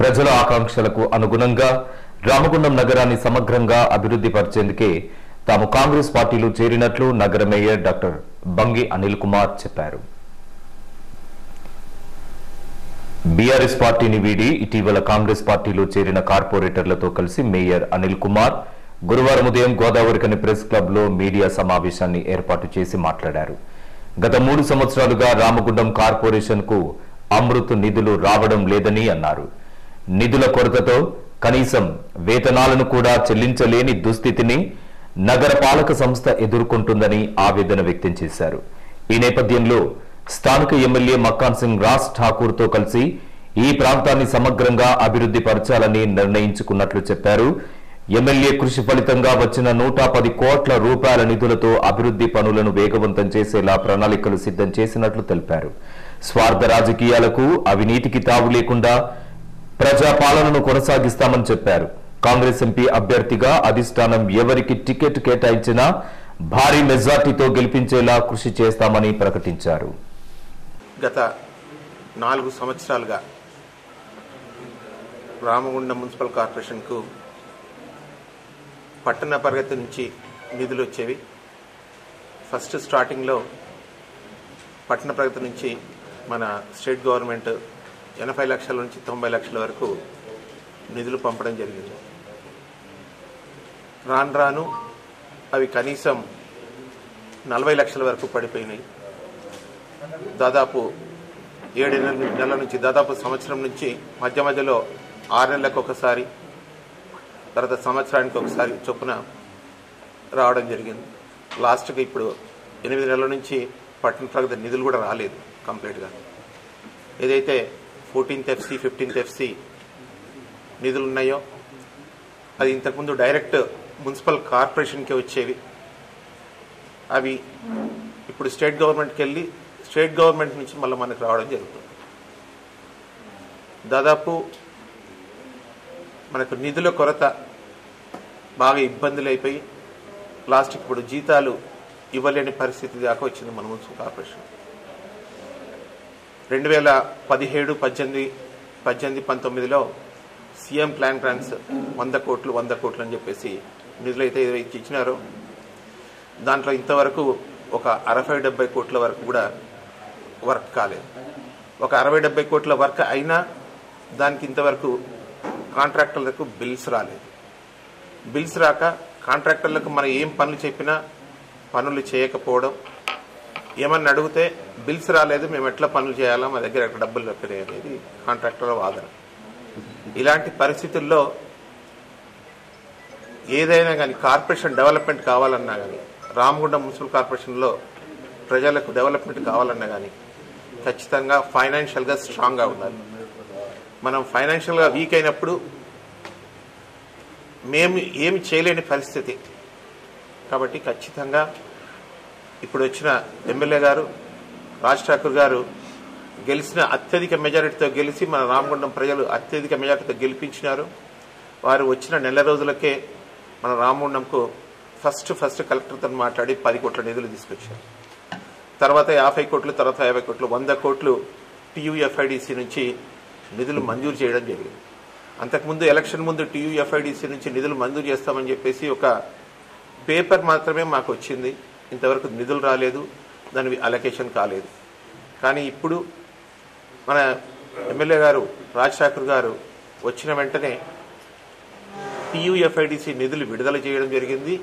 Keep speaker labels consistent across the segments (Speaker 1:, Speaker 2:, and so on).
Speaker 1: ప్రజల ఆకాంక్షలకు అనుగుణంగా రామగుండం నగరాన్ని సమగ్రంగా అభివృద్ధి పరిచేందుకే తాము కాంగ్రెస్ పార్టీలో చేరినట్లు నగర మేయర్ డాక్టర్ బంగి అనిల్ కుమార్ చెప్పారు. బీఆర్ఎస్ పార్టీని వీడి ఇటీవల కాంగ్రెస్ పార్టీలో చేరిన కార్పొరేటర్లతో కలిసి మేయర్ అనిల్ కుమార్ గురువారం ఉదయం గోదావరికని ప్రెస్ క్లబ్లో మీడియా సమావేశాన్ని ఏర్పాటు చేసి మాట్లాడారు. గత మూడు సంవత్సరాలుగా రామగుండం కార్పొరేషన్కు అమృత్ నిధులు రావడం లేదని అన్నారు. నిధుల కొరతతో కనీసం వేతనాలను కూడా చెల్లించలేని దుస్థితిని నగర పాలక సంస్థ ఎదుర్కొంటుందని ఆవేదన వ్యక్తం చేశారు. ఈ నేపథ్యంలో స్థానిక ఎమ్మెల్యే మక్కాన్ సింగ్ రాజ్ ఠాకూర్తో కలిసి ఈ ప్రాంతాన్ని సమగ్రంగా అభివృద్ధి పరచాలని నిర్ణయించుకున్నట్లు చెప్పారు. ఎమ్మెల్యే కృషి ఫలితంగా వచ్చిన నూట పది కోట్ల రూపాయల నిధులతో అభివృద్ధి పనులను వేగవంతం చేసేలా ప్రణాళికలు సిద్ధం చేసినట్లు తెలిపారు. స్వార్థ రాజకీయాలకు అవినీతికి తావు లేకుండా ప్రజాపాలనను కొనసాగిస్తామని చెప్పారు. కాంగ్రెస్ ఎంపీ అభ్యర్థిగా అధిష్టానం ఎవరికి టికెట్ కేటాయించినా భారీ మెజార్టీతో గెలిపించేలా కృషి చేస్తామని ప్రకటించారు.
Speaker 2: గత నాలుగు సంవత్సరాలుగా రామగుండం మున్సిపల్ కార్పొరేషన్కు పట్టణ పరిగతి నుంచి నిధులు వచ్చేవి. ఫస్ట్ స్టార్టింగ్లో పట్టణ ప్రగతి నుంచి మన స్టేట్ గవర్నమెంట్ ఎనభై లక్షల నుంచి తొంభై లక్షల వరకు నిధులు పంపడం జరిగింది. రాను రాను అవి కనీసం నలభై లక్షల వరకు పడిపోయినాయి. దాదాపు ఏడు నెలల నుంచి దాదాపు సంవత్సరం నుంచి మధ్య మధ్యలో ఆరు నెలలకు ఒకసారి తర్వాత సంవత్సరానికి ఒకసారి చొప్పున రావడం జరిగింది. లాస్ట్కి ఇప్పుడు ఎనిమిది నెలల నుంచి పట్టణ ప్రగతి నిధులు కూడా రాలేదు కంప్లీట్గా. ఏదైతే ఫోర్టీన్త్ ఎఫ్సి ఫిఫ్టీన్త్ ఎఫ్సి నిధులు ఉన్నాయో? అది ఇంతకుముందు డైరెక్ట్ మున్సిపల్ కార్పొరేషన్కే వచ్చేవి. అవి ఇప్పుడు స్టేట్ గవర్నమెంట్కి వెళ్ళి స్టేట్ గవర్నమెంట్ నుంచి మళ్ళీ మనకు రావడం జరుగుతుంది. దాదాపు మనకు నిధుల కొరత బాగా ఇబ్బందులు అయిపోయి లాస్ట్ ఇప్పుడు జీతాలు ఇవ్వలేని పరిస్థితి దాకా వచ్చింది మన మున్సిపల్ కార్పొరేషన్. రెండు వేల పదిహేడు పద్దెనిమిది పద్దెనిమిది పంతొమ్మిదిలో సీఎం ప్లాన్ గ్రాంట్స్ వంద కోట్లు వంద కోట్లు అని చెప్పేసి నిధులు అయితే ఇచ్చినారో. దాంట్లో ఇంతవరకు ఒక అరవై డెబ్బై కోట్ల వరకు కూడా వర్క్ కాలేదు. ఒక అరవై డెబ్బై కోట్ల వర్క్ అయినా దానికి ఇంతవరకు కాంట్రాక్టర్లకు బిల్స్ రాలేదు. బిల్స్ రాక కాంట్రాక్టర్లకు మనం ఏం పనులు చెప్పినా పనులు చేయకపోవడం ఏమన్నా అడిగితే బిల్స్ రాలేదు మేము ఎట్లా పనులు చేయాలా మా దగ్గర ఎక్కడ డబ్బులు దొరికినాయి అనేది కాంట్రాక్టర్ వాదన. ఇలాంటి పరిస్థితుల్లో ఏదైనా కానీ కార్పొరేషన్ డెవలప్మెంట్ కావాలన్నా కానీ రామగుండం మున్సిపల్ కార్పొరేషన్లో ప్రజలకు డెవలప్మెంట్ కావాలన్నా కానీ ఖచ్చితంగా ఫైనాన్షియల్గా స్ట్రాంగ్గా ఉండాలి. మనం ఫైనాన్షియల్గా వీక్ అయినప్పుడు మేము ఏమి చేయలేని పరిస్థితి. కాబట్టి ఖచ్చితంగా ఇప్పుడు వచ్చిన ఎమ్మెల్యే గారు రాజ్ ఠాకూర్ గారు గెలిచిన అత్యధిక మెజారిటీతో గెలిచి మన రామగుండం ప్రజలు అత్యధిక మెజారిటీతో గెలిపించినారు. వారు వచ్చిన నెల రోజులకే మన రామగుండంకు ఫస్ట్ ఫస్ట్ కలెక్టర్తో మాట్లాడి పది కోట్ల నిధులు తీసుకొచ్చారు. తర్వాత యాభై కోట్లు తర్వాత యాభై కోట్లు వంద కోట్లు టీయూఎఫ్ఐడిసి నుంచి నిధులు మంజూరు చేయడం జరిగింది. అంతకుముందు ఎలక్షన్ ముందు టీయూఎఫ్ఐడిసి నుంచి నిధులు మంజూరు చేస్తామని చెప్పేసి ఒక పేపర్ మాత్రమే మాకు వచ్చింది. ఇంతవరకు నిధులు రాలేదు దాని అలొకేషన్ కాలేదు. కానీ ఇప్పుడు మన ఎమ్మెల్యే గారు రాజశేఖర్ గారు వచ్చిన వెంటనే టీయూఎఫ్ఐడిసి నిధులు విడుదల చేయడం జరిగింది.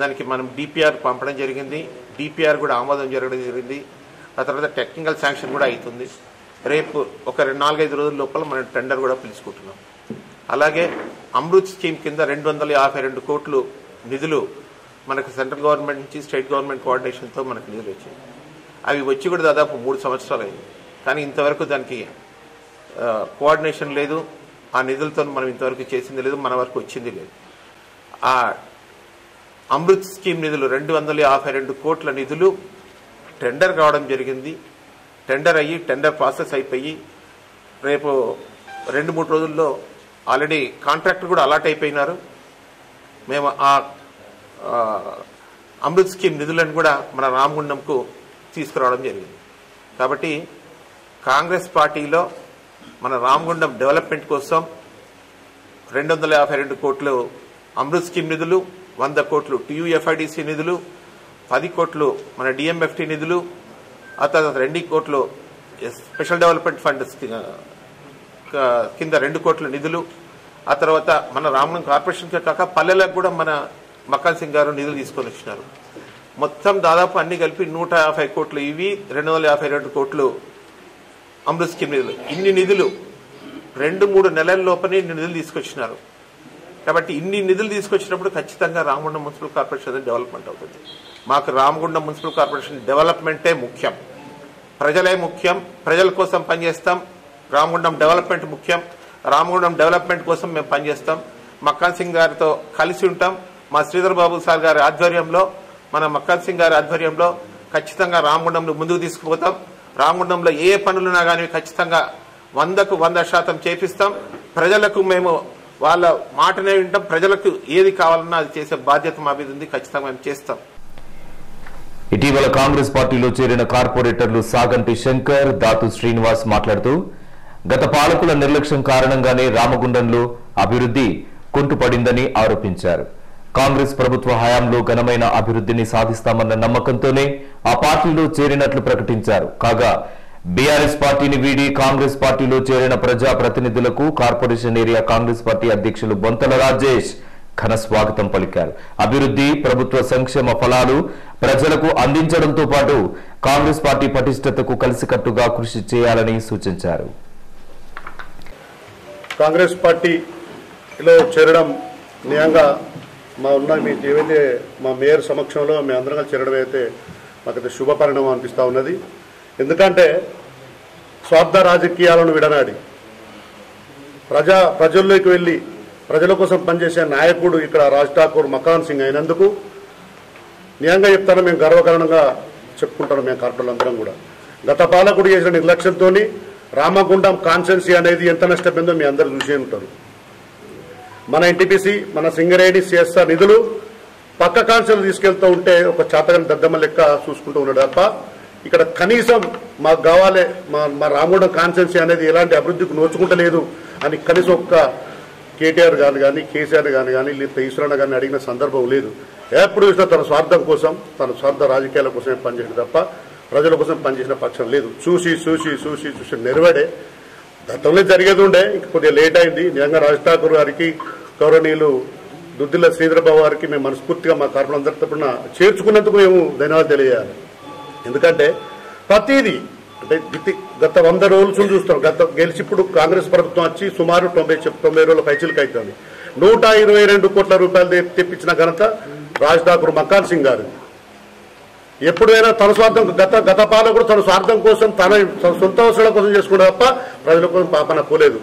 Speaker 2: దానికి మనం డిపిఆర్ పంపడం జరిగింది. డిపిఆర్ కూడా ఆమోదం జరగడం జరిగింది. ఆ తర్వాత టెక్నికల్ శాంక్షన్ కూడా అవుతుంది. రేపు ఒక రెండు నాలుగైదు రోజుల లోపల మనం టెండర్ కూడా పిలుచుకుంటున్నాం. అలాగే అమృత్ స్కీమ్ కింద రెండు వందల యాభై రెండు కోట్లు నిధులు మనకు సెంట్రల్ గవర్నమెంట్ నుంచి స్టేట్ గవర్నమెంట్ కోఆర్డినేషన్తో మనకు నిధులు వచ్చాయి. అవి వచ్చి కూడా దాదాపు మూడు సంవత్సరాలు అయింది. కానీ ఇంతవరకు దానికి కోఆర్డినేషన్ లేదు. ఆ నిధులతో మనం ఇంతవరకు చేసింది లేదు. మన వరకు వచ్చింది లేదు. ఆ అమృత్ స్కీమ్ నిధులు రెండు వందల యాభై రెండు కోట్ల నిధులు టెండర్ కావడం జరిగింది. టెండర్ అయ్యి టెండర్ ప్రాసెస్ అయిపోయి రేపు రెండు మూడు రోజుల్లో ఆల్రెడీ కాంట్రాక్టర్ కూడా అలాట్ అయిపోయినారు. మేము ఆ, అమృత్ స్కీమ్ నిధులను కూడా మన రామగుండంకు తీసుకురావడం జరిగింది. కాబట్టి కాంగ్రెస్ పార్టీలో మన రామగుండం డెవలప్మెంట్ కోసం రెండు వందల యాభై రెండు కోట్లు అమృత్ స్కీమ్ నిధులు వంద కోట్లు టీయూఎఫ్ఐడిసి నిధులు పది కోట్లు మన డిఎంఎఫ్టి నిధులు ఆ తర్వాత రెండు కోట్లు స్పెషల్ డెవలప్మెంట్ ఫండ్ కింద రెండు కోట్ల నిధులు ఆ తర్వాత మన రామగుండం కార్పొరేషన్కే కాక పల్లెలకు కూడా మన మక్కన్ సింగ్ గారు నిధులు తీసుకొని వచ్చినారు. మొత్తం దాదాపు అన్ని కలిపి నూట యాభై కోట్లు ఇవి రెండు వందల యాభై రెండు కోట్లు అమృత్ స్కీమ్ నిధులు. ఇన్ని నిధులు రెండు మూడు నెలల లోపలే ఇన్ని నిధులు తీసుకొచ్చినారు. కాబట్టి ఇన్ని నిధులు తీసుకొచ్చినప్పుడు ఖచ్చితంగా రామగుండం మున్సిపల్ కార్పొరేషన్ డెవలప్మెంట్ అవుతుంది. మాకు రామగుండం మున్సిపల్ కార్పొరేషన్ డెవలప్మెంటే ముఖ్యం. ప్రజలే ముఖ్యం ప్రజల కోసం పనిచేస్తాం రామగుండం డెవలప్మెంట్ ముఖ్యం రామగుండం డెవలప్మెంట్ కోసం మేము పనిచేస్తాం. మక్కాన్ సింగ్ గారితో కలిసి ఉంటాం. మా శ్రీధర్ బాబు సార్ గారి ఆధ్వర్యంలో మన మక్కల్ సింగ్ గారి ఆధ్వర్యంలో ఖచ్చితంగా రామగుండంలో ముందుకు తీసుకుపోతాం. రామగుండంలో ఏ పనులున్నా కానీ ఖచ్చితంగా వందకు వంద శాతం చేపిస్తాం. ప్రజలకు మేము వాళ్ళ మాటనే వింటాం. ప్రజలకు ఏది కావాలన్నా అది చేసే బాధ్యత మా మీద ఉంది. ఖచ్చితంగా మేము చేస్తాం.
Speaker 1: ఇటీవల కాంగ్రెస్ పార్టీలో చేరిన కార్పొరేటర్లు సాగంటి శంకర్ దాతు శ్రీనివాస్ మాట్లాడుతూ గత పాలకుల నిర్లక్ష్యం కారణంగానే రామగుండంలో అభివృద్ధి కుంటుపడిందని ఆరోపించారు. కాంగ్రెస్ ప్రభుత్వ హయాంలో ఘనమైన అభివృద్ధిని సాధిస్తామన్న నమ్మకంతోనే ఆ పార్టీలో చేరినట్లు ప్రకటించారు. కాగా బీఆర్ఎస్ పార్టీని వీడి కాంగ్రెస్ పార్టీలో చేరిన ప్రజా ప్రతినిధులకు కార్పొరేషన్ ఏరియా కాంగ్రెస్ పార్టీ అధ్యక్షులు బొంతల రాజేష్ ఘన స్వాగతం పలికారు. అభివృద్ధి ప్రభుత్వ సంక్షేమ ఫలాలు ప్రజలకు అందించడంతో పాటు కాంగ్రెస్ పార్టీ పటిష్టతకు కలిసికట్టుగా కృషి చేయాలని సూచించారు.
Speaker 3: కాంగ్రెస్ పార్టీలో చేరడం నిజంగా మా ఉన్న మీకు ఏవైతే మా మేయర్ సమక్షంలో మీ అందరం కలిసి చేరడం అయితే మాకైతే శుభ పరిణామం అనిపిస్తూ ఉన్నది. ఎందుకంటే స్వార్థ రాజకీయాలను విడనాడి ప్రజా ప్రజల్లోకి వెళ్ళి ప్రజల కోసం పనిచేసే నాయకుడు ఇక్కడ రాజ్ ఠాకూర్ మకాన్ సింగ్ అయినందుకు నిజంగా చెప్తాను మేము గర్వకారణంగా చెప్పుకుంటాను మేము కార్పొరేటర్లందరం కూడా. గత పాలకుడు చేసిన నిర్లక్ష్యంతో రామగుండం కాన్సెన్సీ అనేది ఎంత నష్టపోయిందో మీ అందరు చూసే ఉంటారు. మన ఎన్టీపీసీ మన సింగరేణి సిఎస్ఆర్ నిధులు పక్క కాన్సెప్ట్ తీసుకెళ్తూ ఉంటే ఒక చాతగని దద్దమ్మ లెక్క చూసుకుంటూ ఉన్నాడు. తప్ప ఇక్కడ కనీసం మాకు కావాలి మా మా రామగుండం కాన్సెన్సీ అనేది ఎలాంటి అభివృద్ధికి నోచుకుంటలేదు అని కనీసం ఒక్క కేటీఆర్ గారు కానీ కేసీఆర్ గారు కానీ లేదా ఈశ్వరన్న గారిని అడిగిన సందర్భం లేదు. ఎప్పుడు చూసినా తన స్వార్థం కోసం తన స్వార్థ రాజకీయాల కోసమే పనిచేసిన తప్ప ప్రజల కోసం పనిచేసిన పక్షం లేదు. చూసి చూసి చూసి చూసి నెరవేడే గతంలో జరిగేది ఉండే. ఇంక కొద్దిగా లేట్ అయింది. నిజంగా రాజ్ ఠాకూర్ గారికి గౌరవనీయులు దుద్దిల్ల శ్రీధరబాబు గారికి మేము మనస్ఫూర్తిగా మా కార్పొరేటర్ తరపున చేర్చుకున్నందుకు మేము ధన్యవాదాలు తెలియజేయాలి. ఎందుకంటే ప్రతిదీ అంటే గత వంద రోజులు చూస్తాం గత గెలిచి ఇప్పుడు కాంగ్రెస్ ప్రభుత్వం వచ్చి సుమారు తొంభై తొంభై రోజుల పైచీలకు అవుతుంది. నూట ఇరవై రెండు కోట్ల రూపాయలు తెప్పించిన ఘనత రాజ్ ఠాకూర్ మకాన్ సింగ్ గారు ఎప్పుడైనా తన స్వార్థం గత గత పాలకుడు తన స్వార్థం కోసం తన సొంత అవసరాల కోసం చేసుకుంటే తప్ప ప్రజల కోసం పాపన పోలేదు.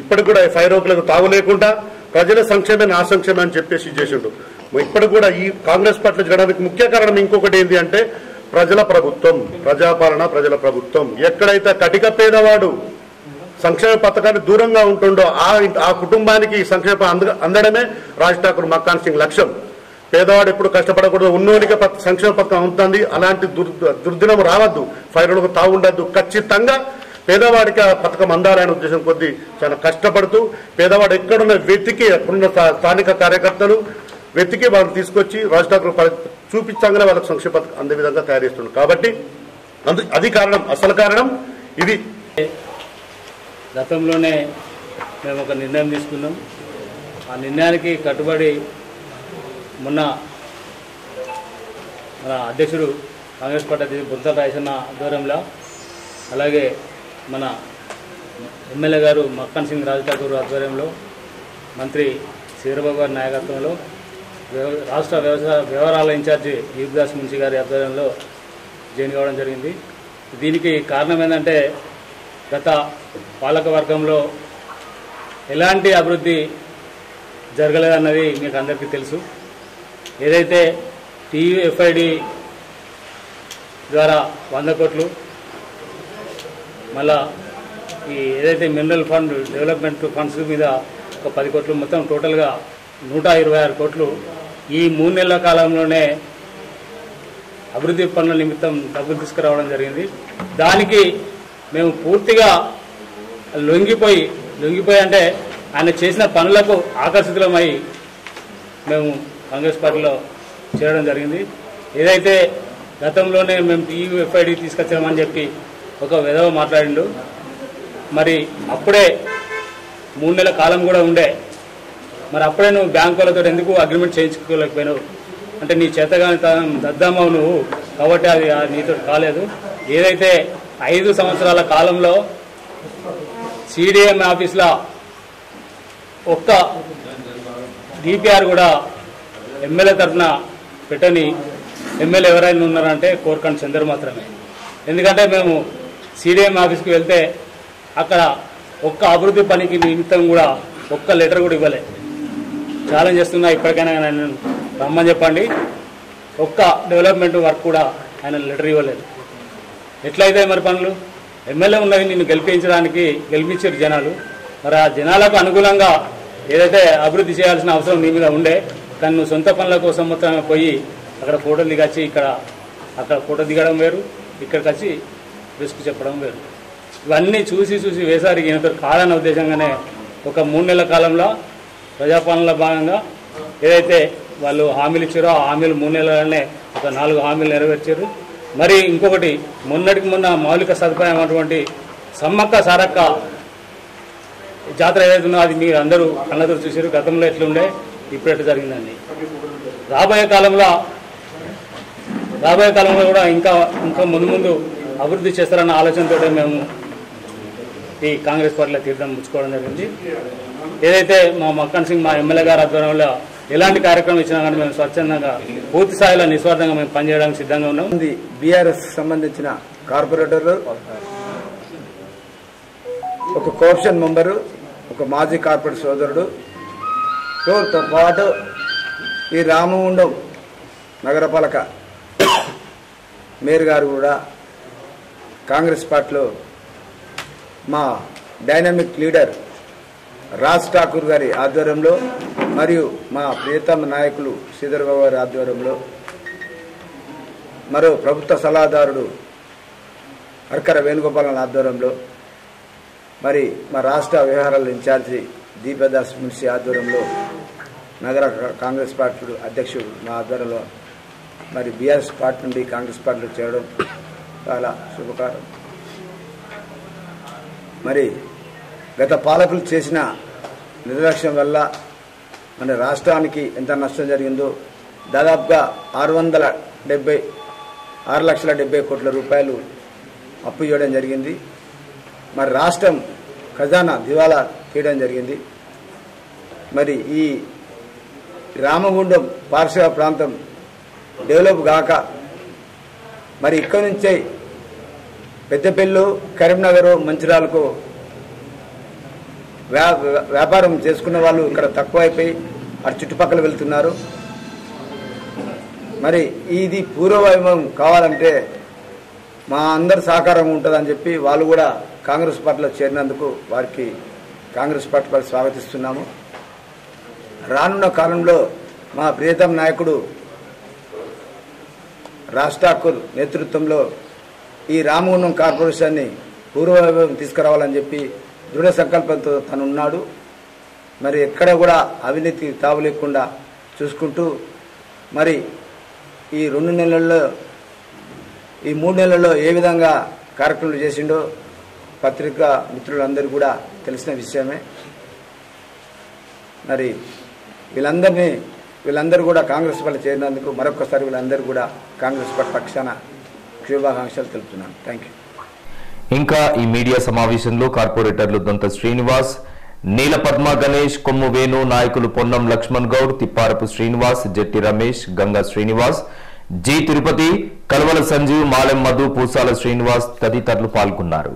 Speaker 3: ఇప్పటికి కూడా ఫైర్ ఓకులకు తాగు లేకుండా ప్రజల సంక్షేమే నా సంక్షేమే అని చెప్పేసి చేసిండు. ఇప్పటికి కూడా ఈ కాంగ్రెస్ పార్టీ జరగడానికి ముఖ్య కారణం ఇంకొకటి ఏంటి అంటే ప్రజల ప్రభుత్వం ప్రజాపాలన ప్రజల ప్రభుత్వం. ఎక్కడైతే కటిక పేదవాడు సంక్షేమ పథకాన్ని దూరంగా ఉంటుండో ఆ ఆ కుటుంబానికి సంక్షేమ అంద- అందడమే రాజ్ ఠాకూర్ మక్కాన్ సింగ్ లక్ష్యం. పేదవాడు ఎప్పుడు కష్టపడకూడదు ఉన్నోనికే సంక్షేమ పథకం ఉంటుంది అలాంటి దుర్ దుర్దినం రావద్దు. ఫైర్లకు తాగుండద్దు. ఖచ్చితంగా పేదవాడికి ఆ పథకం అందాలనే ఉద్దేశం కొద్దీ చాలా కష్టపడుతూ పేదవాడు ఎక్కడున్న వెతికి అక్కడున్న స్థానిక కార్యకర్తలు వెతికి వాళ్ళని తీసుకొచ్చి రాజ్ ఠాకూర్ చూపించగానే వాళ్ళకు సంక్షేమ పథకం అందే విధంగా తయారు చేస్తున్నాడు కాబట్టి అందు అది కారణం అసలు కారణం ఇది.
Speaker 4: గతంలోనే మేము ఒక నిర్ణయం తీసుకున్నాం. ఆ నిర్ణయానికి కట్టుబడి మొన్న మన అధ్యక్షుడు కాంగ్రెస్ పార్టీ అధ్యక్షుడు బుంతల రాజన్న ఆధ్వర్యంలో అలాగే మన ఎమ్మెల్యే గారు మక్కన్ సింగ్ రాజ్ ఠాకూర్ ఆధ్వర్యంలో మంత్రి చీరబాబు గారి నాయకత్వంలో రాష్ట్ర వ్యవసాయ వ్యవహారాల ఇన్ఛార్జి దీప్దాస్ మున్షి గారి ఆధ్వర్యంలో జాయిన్ కావడం జరిగింది. దీనికి కారణం ఏంటంటే గత పాలకవర్గంలో ఎలాంటి అభివృద్ధి జరగలేదన్నది మీకు అందరికీ తెలుసు. ఏదైతే టీయూఎఫ్ఐడి ద్వారా వంద కోట్లు మళ్ళా ఈ ఏదైతే మినరల్ ఫండ్ డెవలప్మెంట్ ఫండ్స్ మీద ఒక పది కోట్లు మొత్తం టోటల్గా నూట ఇరవై ఆరు కోట్లు ఈ మూడు నెలల కాలంలోనే అభివృద్ధి పనుల నిమిత్తం డబ్బులు తీసుకురావడం జరిగింది. దానికి మేము పూర్తిగా లొంగిపోయి లొంగిపోయి అంటే ఆయన చేసిన పనులకు ఆకర్షితులమై మేము కాంగ్రెస్ పార్టీలో చేరడం జరిగింది. ఏదైతే గతంలోనే మేము టీయూఎఫ్ఐడి తీసుకొచ్చామని చెప్పి ఒక విధవ మాట్లాడిండు. మరి అప్పుడే మూడు నెలల కాలం కూడా ఉండే. మరి అప్పుడే నువ్వు బ్యాంకు వాళ్ళతో ఎందుకు అగ్రిమెంట్ చేయించుకోలేకపోయినావు? అంటే నీ చేతగాని దద్దామావు నువ్వు కాబట్టి అది నీతో కాలేదు. ఏదైతే ఐదు సంవత్సరాల కాలంలో సిడిఎం ఆఫీస్లో ఒక్క డిపిఆర్ కూడా ఎమ్మెల్యే తరఫున పెట్టని ఎమ్మెల్యే ఎవరైనా ఉన్నారంటే కోరకండి చంద్ర మాత్రమే. ఎందుకంటే మేము సిడిఎం ఆఫీస్కి వెళ్తే అక్కడ ఒక్క అభివృద్ధి పనికి నిమిత్తం కూడా ఒక్క లెటర్ కూడా ఇవ్వలే. ఛాలెంజ్ చేస్తున్నా ఇప్పటికైనా ఆయన రమ్మని చెప్పండి. ఒక్క డెవలప్మెంట్ వర్క్ కూడా ఆయన లెటర్ ఇవ్వలేదు. ఎట్లయితే మరి పనులు? ఎమ్మెల్యే ఉన్నది నిన్ను గెలిపించడానికి గెలిపించారు జనాలు. మరి ఆ జనాలకు అనుకూలంగా ఏదైతే అభివృద్ధి చేయాల్సిన అవసరం నీ మీద ఉండే కానీ నువ్వు సొంత పనుల కోసం మొత్తం పోయి అక్కడ ఫోటోలు దిగచ్చి ఇక్కడ అక్కడ ఫోటో దిగడం వేరు. ఇక్కడికి వచ్చి రిస్క్ చెప్పడం వేరు. ఇవన్నీ చూసి చూసి వేసారికి ఈయనతో కాదన్న ఉద్దేశంగానే ఒక మూడు నెలల కాలంలో ప్రజాపాలనలో భాగంగా ఏదైతే వాళ్ళు హామీలు ఇచ్చారో ఆ హామీలు మూడు నెలలనే ఒక నాలుగు హామీలు నెరవేర్చారు. మరి ఇంకొకటి మొన్నటికి మొన్న మౌలిక సదుపాయం అటువంటి సమ్మక్క సారక్క జాతర ఏదైతే ఉందో అది మీరు అందరూ కళ్ళతో చూసారు గతంలో ఎట్లుండే ఇప్పుడు ఎట్లా జరిగిందండి? రాబోయే కాలంలో రాబోయే కాలంలో కూడా ఇంకా ఇంకా ముందు ముందు అభివృద్ధి చేస్తారన్న ఆలోచనతో మేము ఈ కాంగ్రెస్ పార్టీలో తీర్థం పుచ్చుకోవడం జరిగింది. ఏదైతే మా మక్కన్ సింగ్ మా ఎమ్మెల్యే గారి ఆధ్వర్యంలో ఎలాంటి కార్యక్రమం ఇచ్చినా కానీ మేము స్వచ్ఛందంగా పూర్తి స్థాయిలో నిస్వార్థంగా మేము పనిచేయడానికి సిద్ధంగా ఉన్నాం.
Speaker 5: బీఆర్ఎస్ సంబంధించిన కార్పొరేటర్లు ఒక కోర్షన్ మెంబరు ఒక మాజీ కార్పొరేట్ సోదరుడు. తో పాటు ఈ రామగుండం నగరపాలక మేయర్ గారు కూడా కాంగ్రెస్ పార్టీలో మా డైనమిక్ లీడర్ రాజ్ ఠాకూర్ గారి ఆధ్వర్యంలో మరియు మా ప్రియతమ నాయకులు శ్రీధర్బాబు గారి ఆధ్వర్యంలో మరో ప్రభుత్వ సలహాదారుడు అర్కర వేణుగోపాలన్ ఆధ్వర్యంలో మరి మా రాష్ట్ర వ్యవహారాల ఇన్ఛార్జి దీపదాస్ మున్సి ఆధ్వర్యంలో నగర కాంగ్రెస్ పార్టీ అధ్యక్షుడు మా ఆధ్వర్యంలో మరి బీఆర్ఎస్ పార్టీ నుండి కాంగ్రెస్ పార్టీలో చేరడం చాలా శుభకారం మరి గత పాలకులు చేసిన నిర్లక్ష్యం వల్ల మన రాష్ట్రానికి ఎంత నష్టం జరిగిందో దాదాపుగా ఆరు వందల డెబ్బై ఆరు లక్షల డెబ్బై కోట్ల రూపాయలు అప్పు చేయడం జరిగింది. మరి రాష్ట్రం ఖజానా దివాలా తీయడం జరిగింది. మరి ఈ రామగుండం పార్శ్వ ప్రాంతం డెవలప్ కాక మరి ఇక్కడి నుంచే పెద్దపెల్లు కరీంనగర్ మంచిరాలకు వ్యా- వ్యాపారం చేసుకున్న వాళ్ళు ఇక్కడ తక్కువైపోయి అటు చుట్టుపక్కల వెళ్తున్నారు. మరి ఇది పూర్వవైభవం కావాలంటే మా అందరి సహకారం ఉంటుందని చెప్పి వాళ్ళు కూడా కాంగ్రెస్ పార్టీలో చేరినందుకు వారికి కాంగ్రెస్ పార్టీ వారికి స్వాగతిస్తున్నాము. రానున్న కాలంలో మా ప్రియతమ నాయకుడు రాజ్ ఠాకూర్ నేతృత్వంలో ఈ రామగుండం కార్పొరేషన్ని పూర్వవైభవం తీసుకురావాలని చెప్పి దృఢ సంకల్పంతో తను ఉన్నాడు మరి ఎక్కడ కూడా అవినీతి తావు లేకుండా చూసుకుంటూ మరి ఈ రెండు నెలల్లో ఈ మూడు నెలల్లో ఏ విధంగా కార్యక్రమాలు చేసిండో పత్రికా మిత్రులందరూ కూడా తెలిసిన విషయమే. మరి వీళ్ళందరినీ వీళ్ళందరూ కూడా కాంగ్రెస్ పార్టీ చేరినందుకు మరొకసారి వీళ్ళందరూ కూడా కాంగ్రెస్ పార్టీ పక్షాన శుభాకాంక్షలు తెలుపుతున్నాను. థ్యాంక్ యూ
Speaker 1: ఇంకా ఈ మీడియా సమావేశంలో కార్పొరేటర్లు దొంత శ్రీనివాస్ నీల పద్మ గణేష్ కొమ్ము వేణు నాయకులు పొన్నం లక్ష్మణ్ గౌడ్ తిప్పారపు శ్రీనివాస్ జెట్టి రమేష్ గంగా శ్రీనివాస్ జి తిరుపతి కల్వల సంజీవ్ మాలెం మధు పూసాల శ్రీనివాస్ తదితరులు పాల్గొన్నారు.